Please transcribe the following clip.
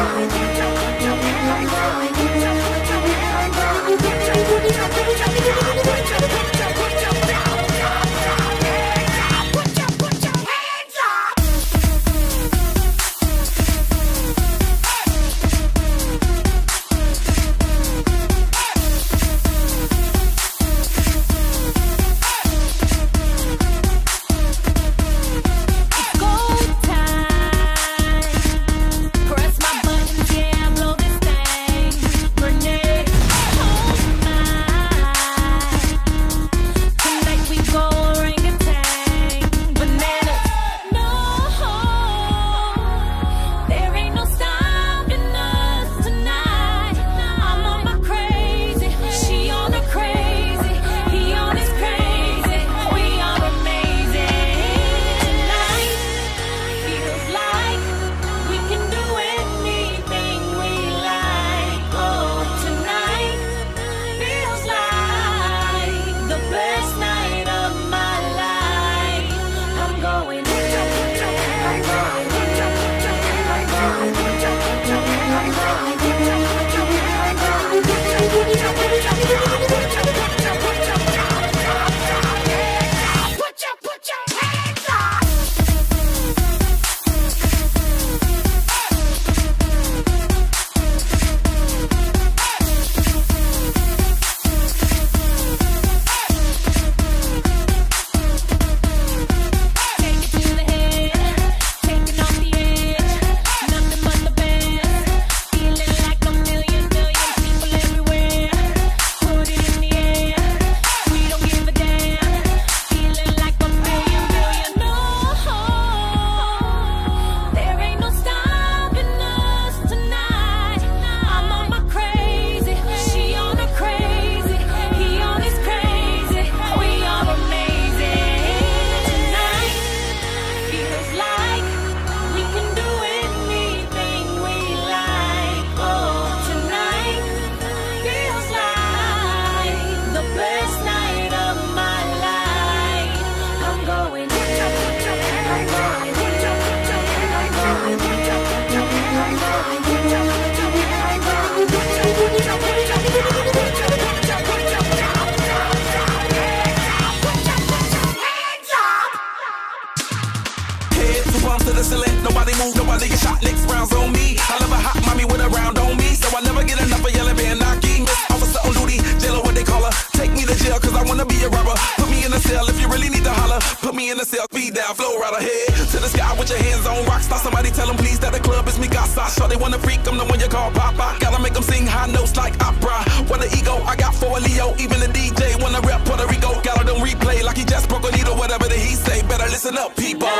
with you. In the cell, if you really need to holler. Put me in a cell, feed down, flow right ahead. To the sky with your hands on rockstar. Somebody tell them please that the club is me Gasa. Sure they wanna freak, I'm the one you call Papa. Gotta make them sing high notes like opera. What the ego, I got for a Leo. Even the DJ wanna rap Puerto Rico. Gotta them replay like he just broke a needle, whatever that he say. Better listen up, people.